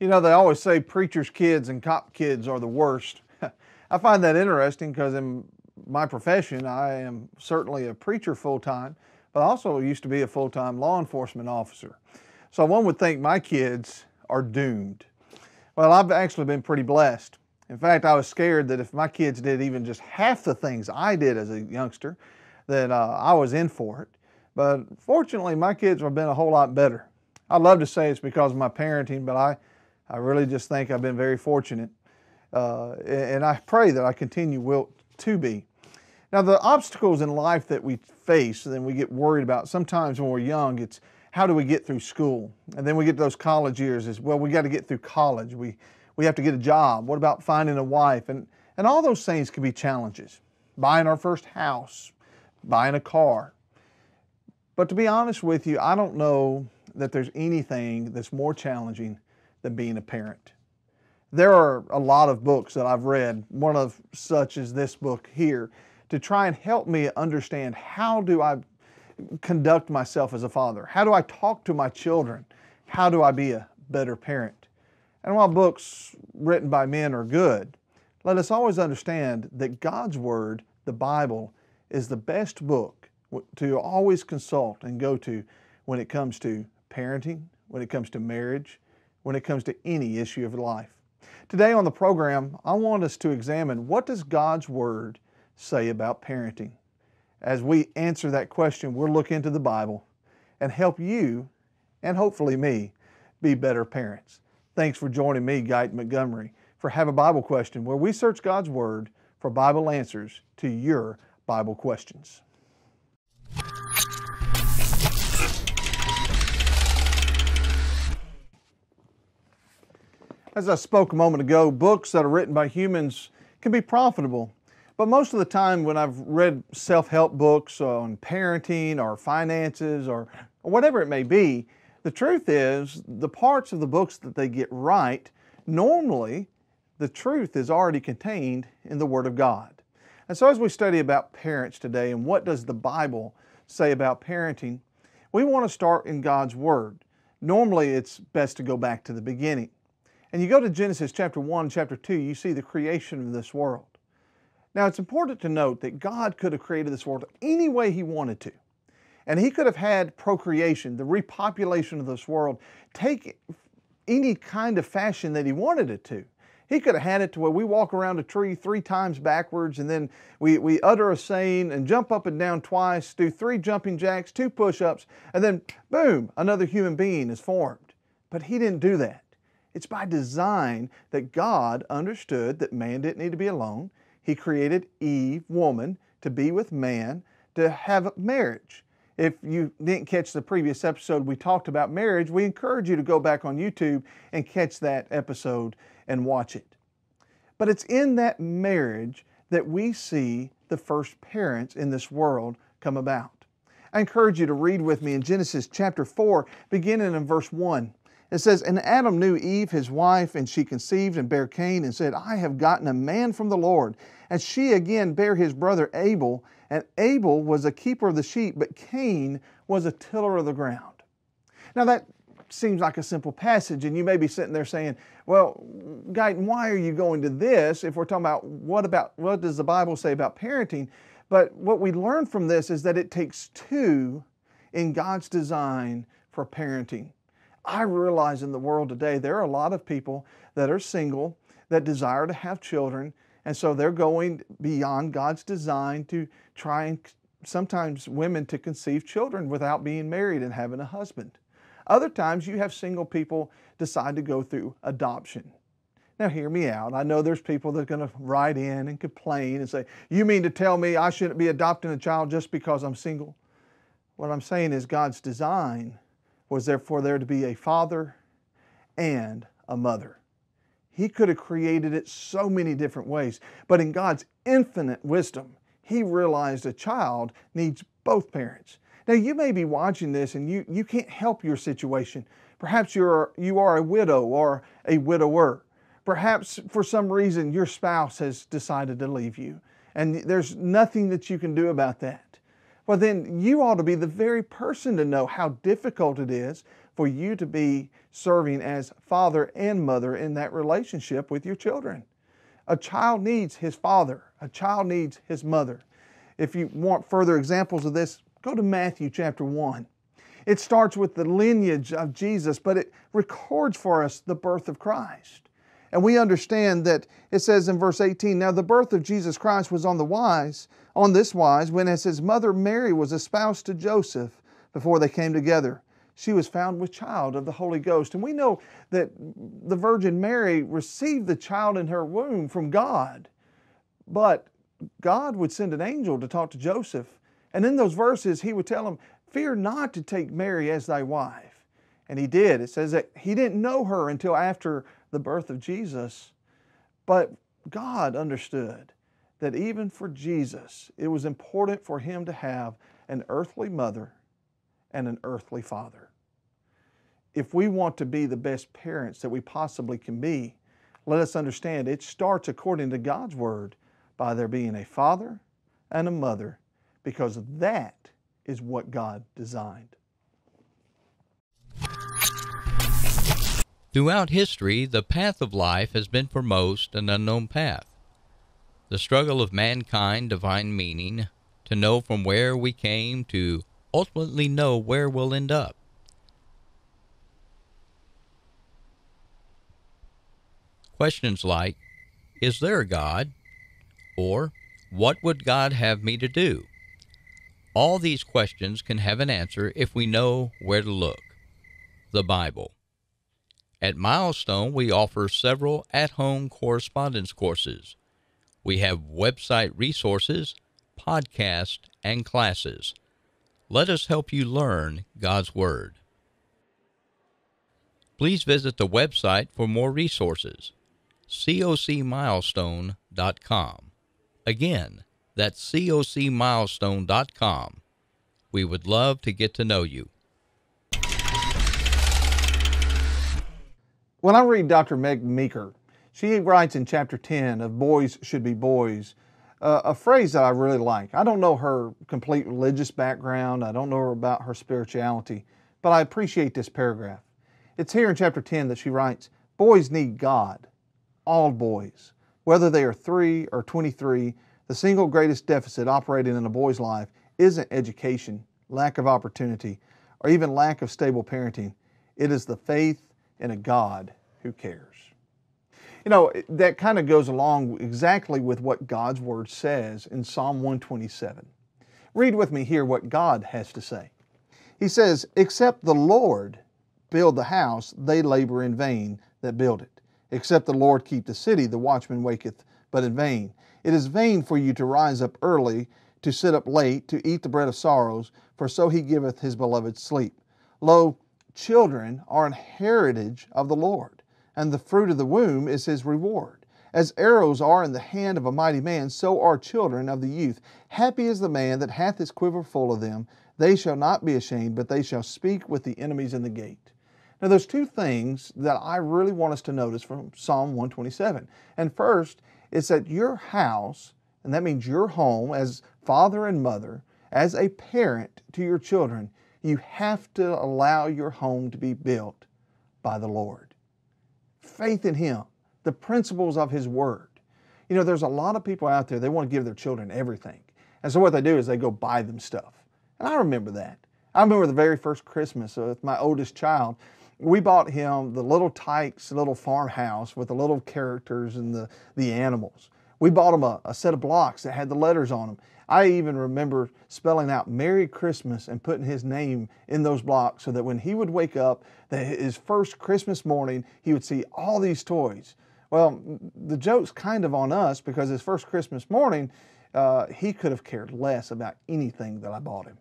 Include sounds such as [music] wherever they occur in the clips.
You know, they always say preachers' kids and cop kids are the worst. [laughs] I find that interesting because in my profession, I am certainly a preacher full time, but I also used to be a full time law enforcement officer. So one would think my kids are doomed. Well, I've actually been pretty blessed. In fact, I was scared that if my kids did even just half the things I did as a youngster, that uh, I was in for it. But fortunately, my kids have been a whole lot better. I'd love to say it's because of my parenting, but I, I really just think I've been very fortunate. Uh, and I pray that I continue will, to be. Now, the obstacles in life that we face and then we get worried about sometimes when we're young, it's how do we get through school? And then we get those college years is, well, we got to get through college. We, we have to get a job. What about finding a wife? And, and all those things can be challenges. Buying our first house, buying a car. But to be honest with you, I don't know that there's anything that's more challenging than being a parent. There are a lot of books that I've read, one of such is this book here, to try and help me understand how do I conduct myself as a father? How do I talk to my children? How do I be a better parent? And while books written by men are good, let us always understand that God's Word, the Bible, is the best book to always consult and go to when it comes to parenting, when it comes to marriage, when it comes to any issue of life. Today on the program, I want us to examine what does God's Word say about parenting? As we answer that question, we'll look into the Bible and help you, and hopefully me, be better parents. Thanks for joining me, Guy Montgomery, for Have a Bible Question, where we search God's Word for Bible answers to your Bible questions. As I spoke a moment ago, books that are written by humans can be profitable. But most of the time, when I've read self help books on parenting or finances or, whatever it may be, the truth is the parts of the books that they get right, normally the truth is already contained in the Word of God. And so, as we study about parents today and what does the Bible say about parenting, we want to start in God's Word. Normally, it's best to go back to the beginning. And you go to Genesis chapter 1, chapter 2, you see the creation of this world. Now, it's important to note that God could have created this world any way He wanted to. And He could have had procreation, the repopulation of this world, take any kind of fashion that He wanted it to. He could have had it to where we walk around a tree three times backwards and then we, we utter a saying and jump up and down twice, do three jumping jacks, two push ups, and then boom, another human being is formed. But He didn't do that. It's by design that God understood that man didn't need to be alone. He created Eve, woman, to be with man, to have marriage. If you didn't catch the previous episode we talked about marriage, we encourage you to go back on YouTube and catch that episode and watch it. But it's in that marriage that we see the first parents in this world come about. I encourage you to read with me in Genesis chapter 4, beginning in verse 1. It says, And Adam knew Eve, his wife, and she conceived and bare Cain, and said, I have gotten a man from the Lord. And she again bare his brother Abel, and Abel was a keeper of the sheep, but Cain was a tiller of the ground. Now that seems like a simple passage, and you may be sitting there saying, Well, Guyton, why are you going to this if we're talking about what about what does the Bible say about parenting? But what we learn from this is that it takes two in God's design for parenting. I realize in the world today there are a lot of people that are single that desire to have children, and so they're going beyond God's design to try and sometimes women to conceive children without being married and having a husband. Other times you have single people decide to go through adoption. Now, hear me out. I know there's people that are going to write in and complain and say, You mean to tell me I shouldn't be adopting a child just because I'm single? What I'm saying is God's design was there for there to be a father and a mother. He could have created it so many different ways, but in God's infinite wisdom, He realized a child needs both parents. Now, you may be watching this and you, you can't help your situation. Perhaps you're, you are a widow or a widower. Perhaps for some reason your spouse has decided to leave you, and there's nothing that you can do about that well, then you ought to be the very person to know how difficult it is for you to be serving as father and mother in that relationship with your children. A child needs his father, a child needs his mother. If you want further examples of this, go to Matthew chapter 1. It starts with the lineage of Jesus, but it records for us the birth of Christ. And we understand that it says in verse 18, Now the birth of Jesus Christ was on the wise, on this wise, when as his mother Mary was espoused to Joseph before they came together, she was found with child of the Holy Ghost. And we know that the Virgin Mary received the child in her womb from God. But God would send an angel to talk to Joseph. And in those verses, he would tell him, Fear not to take Mary as thy wife. And he did. It says that he didn't know her until after the birth of Jesus. But God understood that even for Jesus, it was important for him to have an earthly mother and an earthly father. If we want to be the best parents that we possibly can be, let us understand it starts according to God's word by there being a father and a mother, because that is what God designed. Throughout history, the path of life has been for most an unknown path. The struggle of mankind to find meaning, to know from where we came, to ultimately know where we'll end up. Questions like, Is there a God? Or, What would God have me to do? All these questions can have an answer if we know where to look the Bible. At Milestone, we offer several at home correspondence courses. We have website resources, podcasts, and classes. Let us help you learn God's Word. Please visit the website for more resources cocmilestone.com. Again, that's cocmilestone.com. We would love to get to know you. When I read Dr. Meg Meeker, she writes in chapter 10 of Boys Should Be Boys, uh, a phrase that I really like. I don't know her complete religious background, I don't know her about her spirituality, but I appreciate this paragraph. It's here in chapter 10 that she writes Boys need God, all boys. Whether they are 3 or 23, the single greatest deficit operating in a boy's life isn't education, lack of opportunity, or even lack of stable parenting. It is the faith in a God who cares. You know, that kind of goes along exactly with what God's Word says in Psalm 127. Read with me here what God has to say. He says, Except the Lord build the house, they labor in vain that build it. Except the Lord keep the city, the watchman waketh but in vain. It is vain for you to rise up early, to sit up late, to eat the bread of sorrows, for so he giveth his beloved sleep. Lo, children are an heritage of the Lord, and the fruit of the womb is his reward. As arrows are in the hand of a mighty man, so are children of the youth. Happy is the man that hath his quiver full of them. They shall not be ashamed, but they shall speak with the enemies in the gate. Now, there's two things that I really want us to notice from Psalm 127. And first, it's that your house, and that means your home as father and mother, as a parent to your children, you have to allow your home to be built by the Lord. Faith in Him, the principles of His Word. You know, there's a lot of people out there, they want to give their children everything. And so what they do is they go buy them stuff. And I remember that. I remember the very first Christmas with my oldest child we bought him the Little Tikes little farmhouse with the little characters and the, the animals. We bought him a, a set of blocks that had the letters on them. I even remember spelling out Merry Christmas and putting his name in those blocks so that when he would wake up, that his first Christmas morning, he would see all these toys. Well, the joke's kind of on us because his first Christmas morning, uh, he could have cared less about anything that I bought him.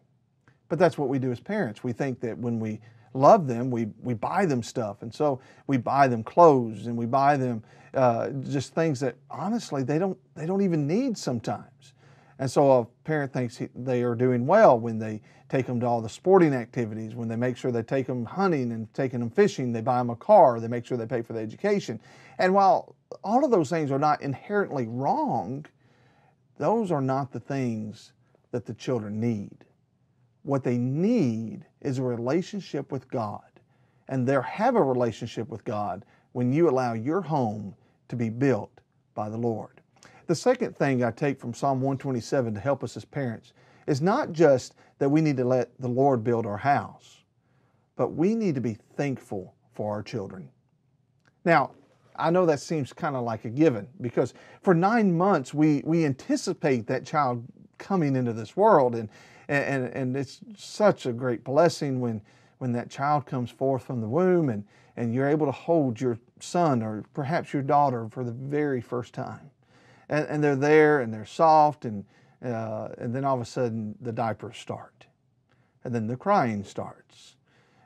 But that's what we do as parents. We think that when we love them, we, we buy them stuff. And so we buy them clothes and we buy them uh, just things that honestly they don't, they don't even need sometimes. And so a parent thinks they are doing well when they take them to all the sporting activities, when they make sure they take them hunting and taking them fishing, they buy them a car, they make sure they pay for the education. And while all of those things are not inherently wrong, those are not the things that the children need. What they need is a relationship with God. and there have a relationship with God when you allow your home to be built by the Lord. The second thing I take from Psalm 127 to help us as parents is not just that we need to let the Lord build our house, but we need to be thankful for our children. Now, I know that seems kind of like a given because for nine months we, we anticipate that child coming into this world and, and, and it's such a great blessing when, when that child comes forth from the womb and, and you're able to hold your son or perhaps your daughter for the very first time. And, and they're there and they're soft and, uh, and then all of a sudden the diapers start. And then the crying starts.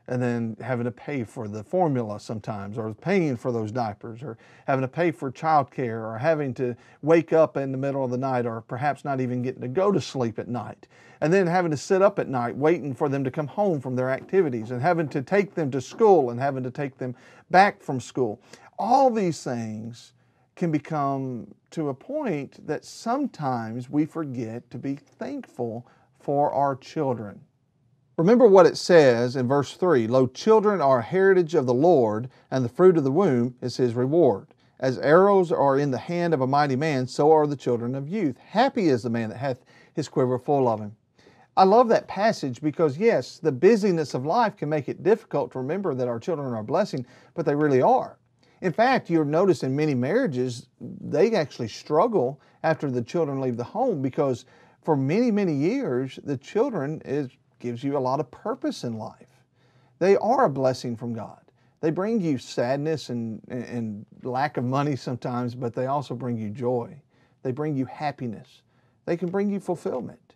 And then having to pay for the formula sometimes, or paying for those diapers, or having to pay for childcare, or having to wake up in the middle of the night, or perhaps not even getting to go to sleep at night, and then having to sit up at night waiting for them to come home from their activities, and having to take them to school, and having to take them back from school. All these things can become to a point that sometimes we forget to be thankful for our children. Remember what it says in verse 3 Lo, children are a heritage of the Lord, and the fruit of the womb is his reward. As arrows are in the hand of a mighty man, so are the children of youth. Happy is the man that hath his quiver full of him. I love that passage because, yes, the busyness of life can make it difficult to remember that our children are a blessing, but they really are. In fact, you'll notice in many marriages, they actually struggle after the children leave the home because for many, many years, the children is gives you a lot of purpose in life. They are a blessing from God. They bring you sadness and, and lack of money sometimes, but they also bring you joy. They bring you happiness. They can bring you fulfillment.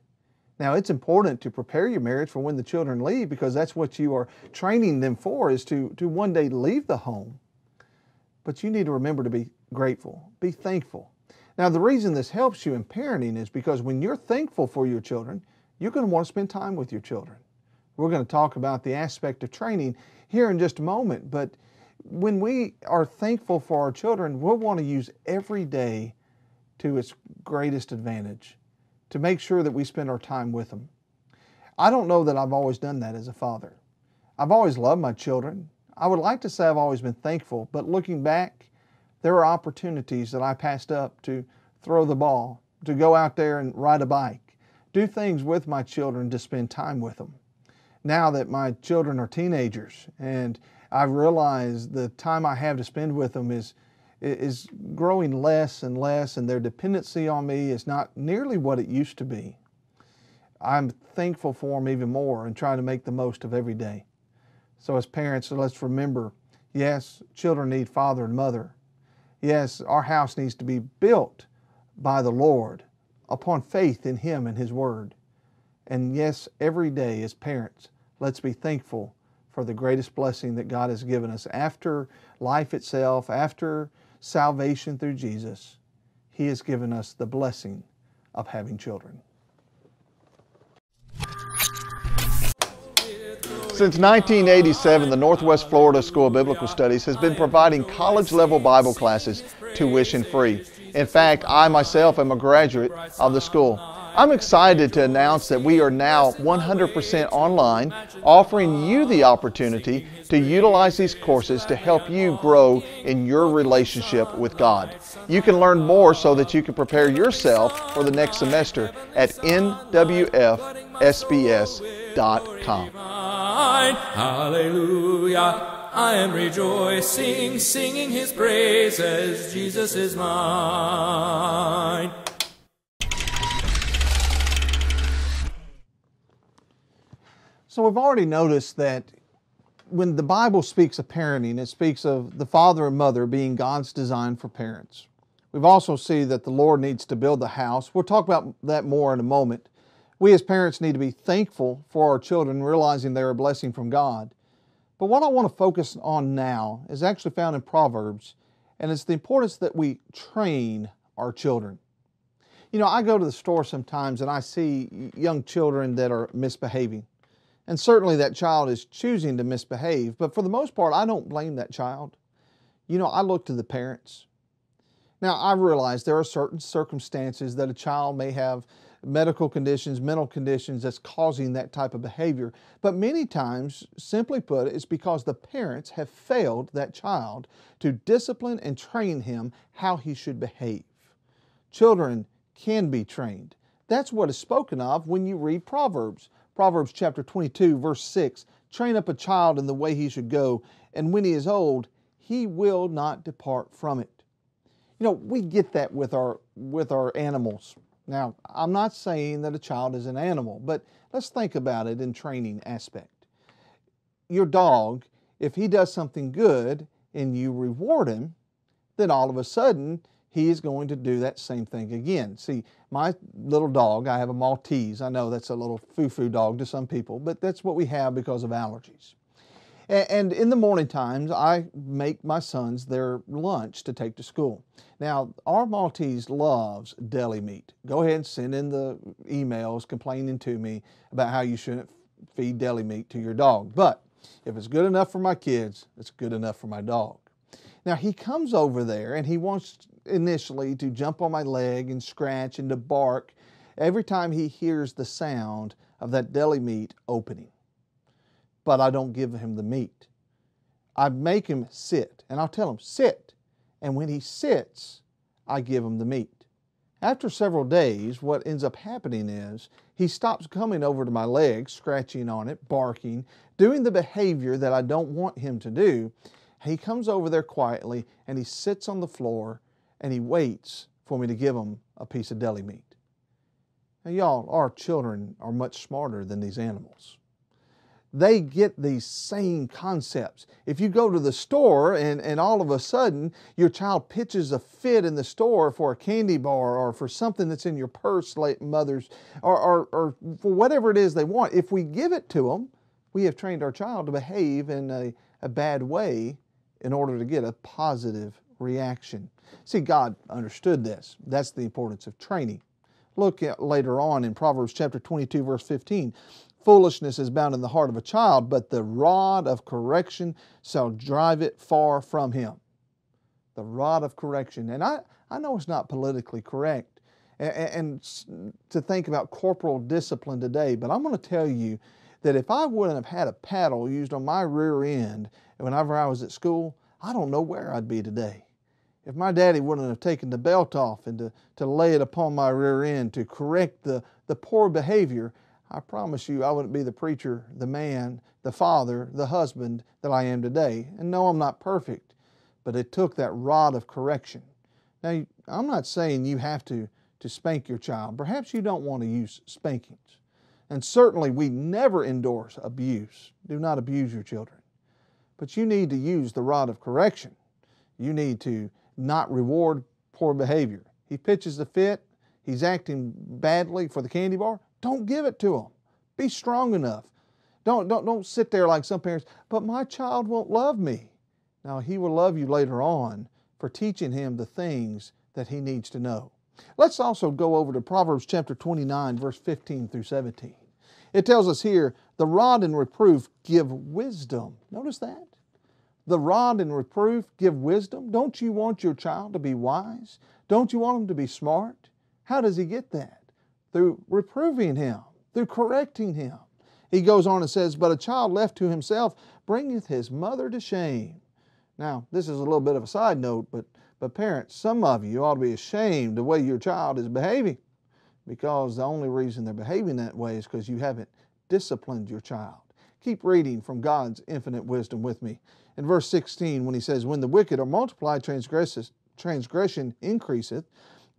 Now, it's important to prepare your marriage for when the children leave because that's what you are training them for is to, to one day leave the home. But you need to remember to be grateful, be thankful. Now, the reason this helps you in parenting is because when you're thankful for your children, you're going to want to spend time with your children. We're going to talk about the aspect of training here in just a moment, but when we are thankful for our children, we'll want to use every day to its greatest advantage to make sure that we spend our time with them. I don't know that I've always done that as a father. I've always loved my children. I would like to say I've always been thankful, but looking back, there are opportunities that I passed up to throw the ball, to go out there and ride a bike, do things with my children to spend time with them. Now that my children are teenagers and I've realized the time I have to spend with them is is growing less and less and their dependency on me is not nearly what it used to be. I'm thankful for them even more and trying to make the most of every day. So as parents, let's remember, yes, children need father and mother. Yes, our house needs to be built by the Lord upon faith in Him and His Word. And yes, every day as parents, let's be thankful for the greatest blessing that God has given us. After life itself, after salvation through Jesus, He has given us the blessing of having children. Since 1987, the Northwest Florida School of Biblical Studies has been providing college level Bible classes tuition free. In fact, I myself am a graduate of the school. I'm excited to announce that we are now 100% online, offering you the opportunity to utilize these courses to help you grow in your relationship with God. You can learn more so that you can prepare yourself for the next semester at nwfsbs.com. Hallelujah. I am rejoicing, singing his praises. Jesus is mine. So we've already noticed that when the Bible speaks of parenting, it speaks of the father and mother being God's design for parents. We've also seen that the Lord needs to build the house. We'll talk about that more in a moment. We as parents need to be thankful for our children, realizing they're a blessing from God. But what I want to focus on now is actually found in Proverbs, and it's the importance that we train our children. You know, I go to the store sometimes and I see young children that are misbehaving. And certainly that child is choosing to misbehave, but for the most part, I don't blame that child. You know, I look to the parents. Now, I realize there are certain circumstances that a child may have medical conditions, mental conditions that's causing that type of behavior. But many times, simply put, it's because the parents have failed that child to discipline and train him how he should behave. Children can be trained. That's what is spoken of when you read Proverbs. Proverbs chapter 22, verse 6 Train up a child in the way he should go, and when he is old, he will not depart from it. You know, we get that with our with our animals. Now, I'm not saying that a child is an animal, but let's think about it in training aspect. Your dog, if he does something good and you reward him, then all of a sudden he is going to do that same thing again. See, my little dog, I have a Maltese. I know that's a little foo-foo dog to some people, but that's what we have because of allergies. And in the morning times, I make my sons their lunch to take to school. Now, our Maltese loves deli meat. Go ahead and send in the emails complaining to me about how you shouldn't feed deli meat to your dog. But if it's good enough for my kids, it's good enough for my dog. Now, he comes over there and he wants initially to jump on my leg and scratch and to bark every time he hears the sound of that deli meat opening. But I don't give him the meat. I make him sit and I'll tell him, sit. And when he sits, I give him the meat. After several days, what ends up happening is he stops coming over to my leg, scratching on it, barking, doing the behavior that I don't want him to do. He comes over there quietly and he sits on the floor and he waits for me to give him a piece of deli meat. Now, y'all, our children are much smarter than these animals. They get these same concepts. If you go to the store and, and all of a sudden your child pitches a fit in the store for a candy bar or for something that's in your purse, like mother's, or, or, or for whatever it is they want, if we give it to them, we have trained our child to behave in a, a bad way in order to get a positive reaction. See, God understood this. That's the importance of training. Look at later on in Proverbs chapter 22, verse 15. Foolishness is bound in the heart of a child, but the rod of correction shall drive it far from him. The rod of correction. And I, I know it's not politically correct and, and to think about corporal discipline today, but I'm going to tell you that if I wouldn't have had a paddle used on my rear end whenever I was at school, I don't know where I'd be today. If my daddy wouldn't have taken the belt off and to, to lay it upon my rear end to correct the, the poor behavior, I promise you I wouldn't be the preacher, the man, the father, the husband that I am today. And no, I'm not perfect, but it took that rod of correction. Now, I'm not saying you have to, to spank your child. Perhaps you don't want to use spankings. And certainly we never endorse abuse. Do not abuse your children. But you need to use the rod of correction. You need to not reward poor behavior. He pitches the fit, he's acting badly for the candy bar. Don't give it to him. Be strong enough. Don't, don't, don't sit there like some parents, but my child won't love me. Now, he will love you later on for teaching him the things that he needs to know. Let's also go over to Proverbs chapter 29, verse 15 through 17. It tells us here, the rod and reproof give wisdom. Notice that the rod and reproof give wisdom? Don't you want your child to be wise? Don't you want him to be smart? How does he get that? Through reproving him, through correcting him. He goes on and says, But a child left to himself bringeth his mother to shame. Now, this is a little bit of a side note, but, but parents, some of you ought to be ashamed the way your child is behaving because the only reason they're behaving that way is because you haven't disciplined your child. Keep reading from God's infinite wisdom with me in verse 16 when he says, When the wicked are multiplied, transgression increaseth,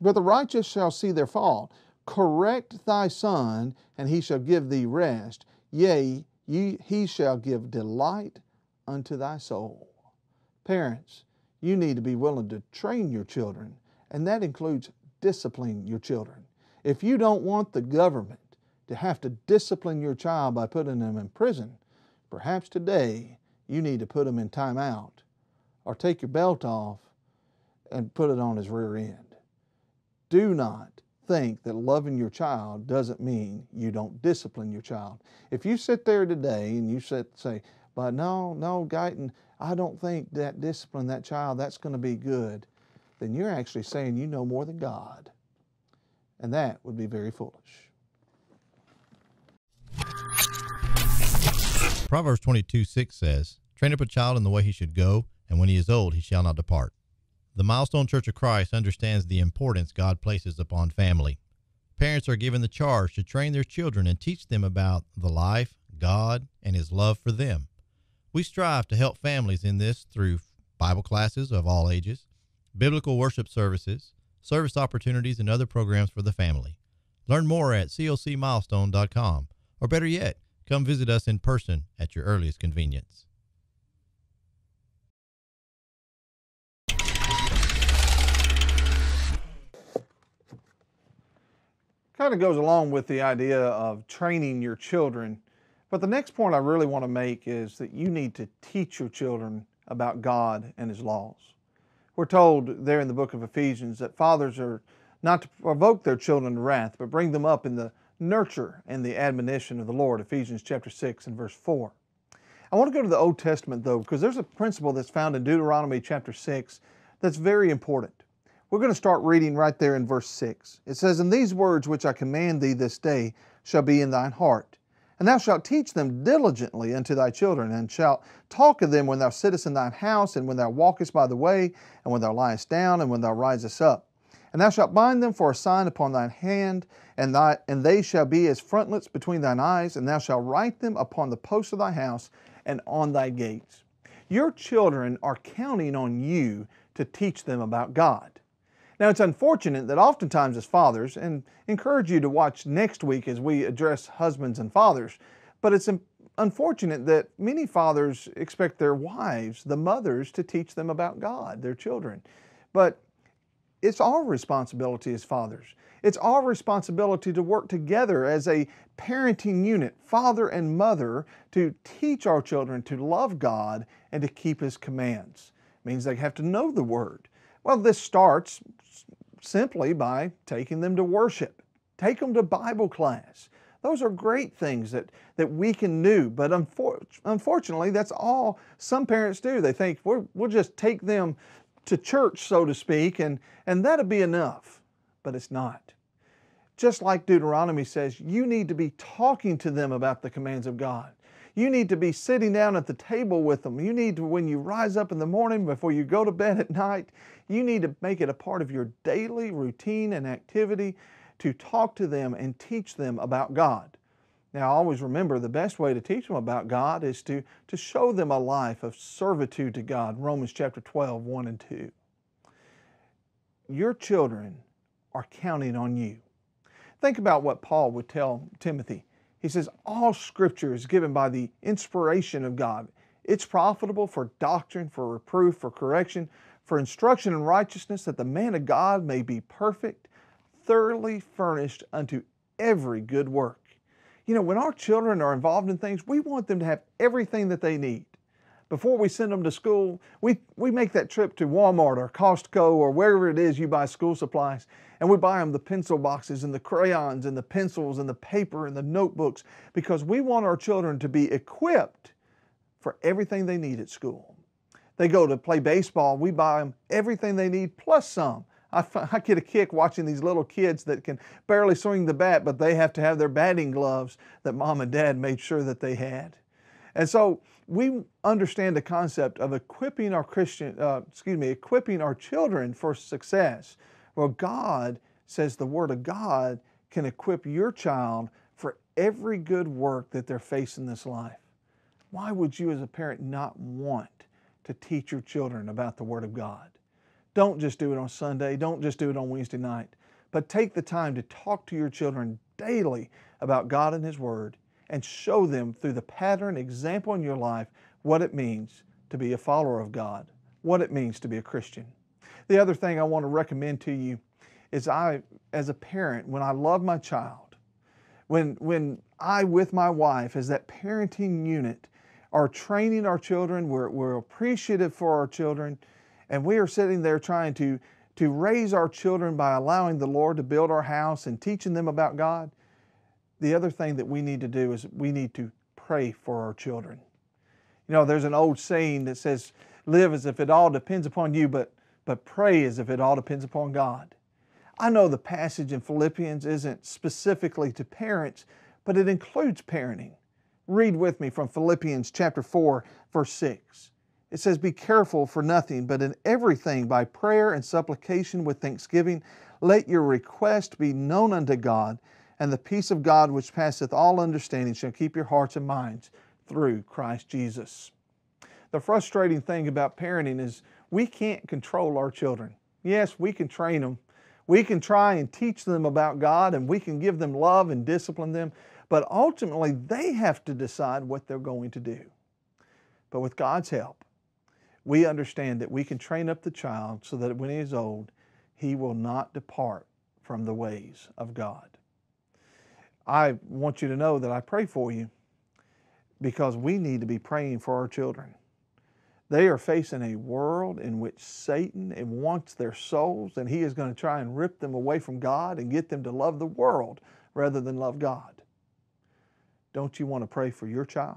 but the righteous shall see their fall. Correct thy son, and he shall give thee rest. Yea, ye, he shall give delight unto thy soul. Parents, you need to be willing to train your children, and that includes discipline your children. If you don't want the government to have to discipline your child by putting them in prison, perhaps today you need to put him in timeout or take your belt off and put it on his rear end. Do not think that loving your child doesn't mean you don't discipline your child. If you sit there today and you sit, say, but no, no, Guyton, I don't think that discipline that child, that's going to be good, then you're actually saying you know more than God. And that would be very foolish. Proverbs 22 6 says, Train up a child in the way he should go, and when he is old, he shall not depart. The Milestone Church of Christ understands the importance God places upon family. Parents are given the charge to train their children and teach them about the life, God, and His love for them. We strive to help families in this through Bible classes of all ages, biblical worship services, service opportunities, and other programs for the family. Learn more at cocmilestone.com, or better yet, come visit us in person at your earliest convenience. Kind of goes along with the idea of training your children. But the next point I really want to make is that you need to teach your children about God and His laws. We're told there in the book of Ephesians that fathers are not to provoke their children to wrath, but bring them up in the nurture and the admonition of the Lord, Ephesians chapter 6 and verse 4. I want to go to the Old Testament though, because there's a principle that's found in Deuteronomy chapter 6 that's very important. We're going to start reading right there in verse 6. It says, And these words which I command thee this day shall be in thine heart, and thou shalt teach them diligently unto thy children, and shalt talk of them when thou sittest in thine house, and when thou walkest by the way, and when thou liest down, and when thou risest up. And thou shalt bind them for a sign upon thine hand, and, thy, and they shall be as frontlets between thine eyes, and thou shalt write them upon the posts of thy house and on thy gates. Your children are counting on you to teach them about God. Now, it's unfortunate that oftentimes as fathers, and encourage you to watch next week as we address husbands and fathers, but it's unfortunate that many fathers expect their wives, the mothers, to teach them about God, their children. But it's our responsibility as fathers. It's our responsibility to work together as a parenting unit, father and mother, to teach our children to love God and to keep His commands. It means they have to know the Word. Well, this starts simply by taking them to worship. Take them to Bible class. Those are great things that, that we can do, but unfor- unfortunately, that's all some parents do. They think we will just take them to church, so to speak, and, and that'll be enough. But it's not. Just like Deuteronomy says, you need to be talking to them about the commands of God. You need to be sitting down at the table with them. You need to, when you rise up in the morning before you go to bed at night, you need to make it a part of your daily routine and activity to talk to them and teach them about God. Now, always remember the best way to teach them about God is to, to show them a life of servitude to God. Romans chapter 12, 1 and 2. Your children are counting on you. Think about what Paul would tell Timothy. He says, All scripture is given by the inspiration of God. It's profitable for doctrine, for reproof, for correction, for instruction in righteousness, that the man of God may be perfect, thoroughly furnished unto every good work. You know, when our children are involved in things, we want them to have everything that they need. Before we send them to school, we, we make that trip to Walmart or Costco or wherever it is you buy school supplies, and we buy them the pencil boxes and the crayons and the pencils and the paper and the notebooks because we want our children to be equipped for everything they need at school. They go to play baseball, we buy them everything they need plus some. I, I get a kick watching these little kids that can barely swing the bat, but they have to have their batting gloves that mom and dad made sure that they had. And so we understand the concept of equipping our Christian, uh, excuse me, equipping our children for success. Well, God says the Word of God can equip your child for every good work that they're facing this life. Why would you, as a parent, not want to teach your children about the Word of God? Don't just do it on Sunday. Don't just do it on Wednesday night. But take the time to talk to your children daily about God and His Word and show them through the pattern example in your life what it means to be a follower of God, what it means to be a Christian. The other thing I want to recommend to you is I, as a parent, when I love my child, when, when I, with my wife, as that parenting unit, are training our children, we're, we're appreciative for our children, and we are sitting there trying to, to raise our children by allowing the Lord to build our house and teaching them about God. The other thing that we need to do is we need to pray for our children. You know, there's an old saying that says, live as if it all depends upon you, but, but pray as if it all depends upon God. I know the passage in Philippians isn't specifically to parents, but it includes parenting. Read with me from Philippians chapter 4, verse 6. It says, Be careful for nothing, but in everything by prayer and supplication with thanksgiving, let your request be known unto God, and the peace of God which passeth all understanding shall keep your hearts and minds through Christ Jesus. The frustrating thing about parenting is we can't control our children. Yes, we can train them. We can try and teach them about God and we can give them love and discipline them, but ultimately they have to decide what they're going to do. But with God's help, we understand that we can train up the child so that when he is old, he will not depart from the ways of God. I want you to know that I pray for you because we need to be praying for our children. They are facing a world in which Satan wants their souls, and he is going to try and rip them away from God and get them to love the world rather than love God. Don't you want to pray for your child?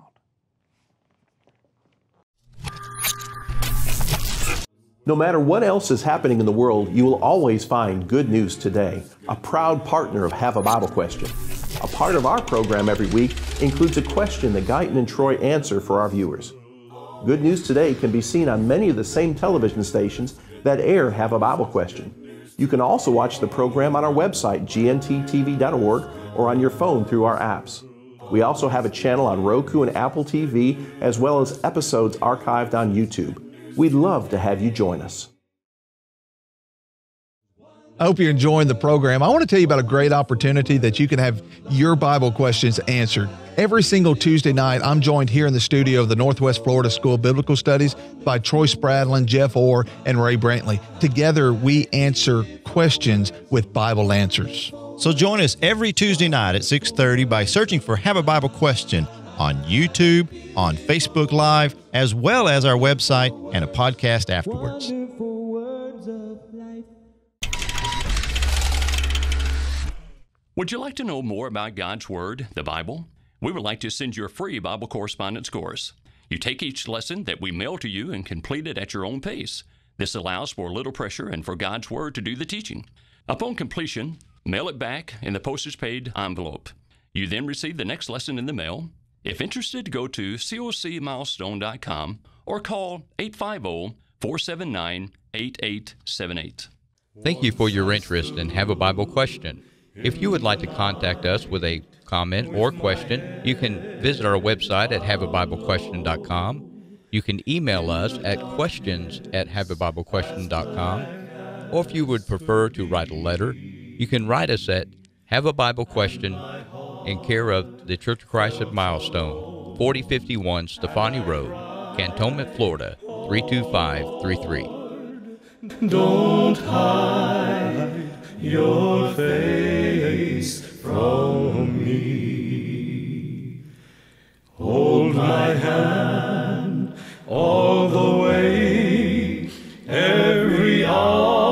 No matter what else is happening in the world, you will always find Good News Today, a proud partner of Have a Bible Question. A part of our program every week includes a question that Guyton and Troy answer for our viewers. Good News Today can be seen on many of the same television stations that air Have a Bible Question. You can also watch the program on our website, gnttv.org, or on your phone through our apps. We also have a channel on Roku and Apple TV, as well as episodes archived on YouTube. We'd love to have you join us. I hope you're enjoying the program. I want to tell you about a great opportunity that you can have your Bible questions answered. Every single Tuesday night, I'm joined here in the studio of the Northwest Florida School of Biblical Studies by Troy Spradlin, Jeff Orr, and Ray Brantley. Together, we answer questions with Bible answers. So join us every Tuesday night at 6:30 by searching for Have a Bible Question on YouTube, on Facebook Live, as well as our website and a podcast afterwards. Would you like to know more about God's Word, the Bible? We would like to send you a free Bible correspondence course. You take each lesson that we mail to you and complete it at your own pace. This allows for little pressure and for God's Word to do the teaching. Upon completion, mail it back in the postage paid envelope. You then receive the next lesson in the mail. If interested, go to cocmilestone.com or call 850 479 8878. Thank you for your interest and have a Bible question. If you would like to contact us with a comment or question, you can visit our website at haveabiblequestion.com. You can email us at questions at haveabiblequestion.com. Or if you would prefer to write a letter, you can write us at Have a Bible Question in care of the Church of Christ at Milestone, 4051 Stefani Road, Cantonment, Florida, 32533. Don't hide your face from me. Hold my hand all the way, every hour.